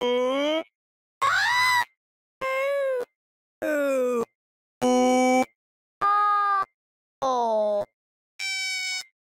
Oh!